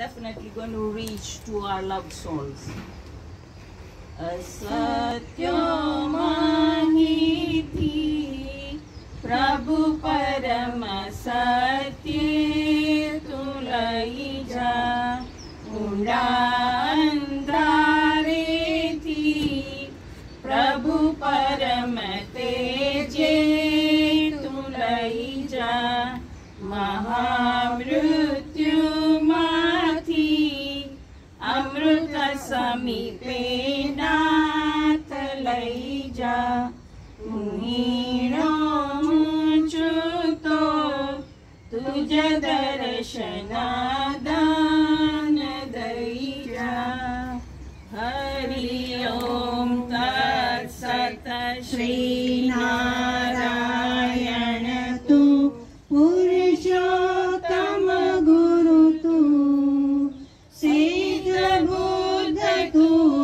definitely going to reach to our love songs. Asatyamahiti Prabhu Parama Satya Tulaija Undandareti Prabhu Parama Teje Tulaija Mahamruti समीपे नाथ लैजा समिते नालैजा तुज दर्शनादान दानद्या हरि ॐ तत्सत Shreena like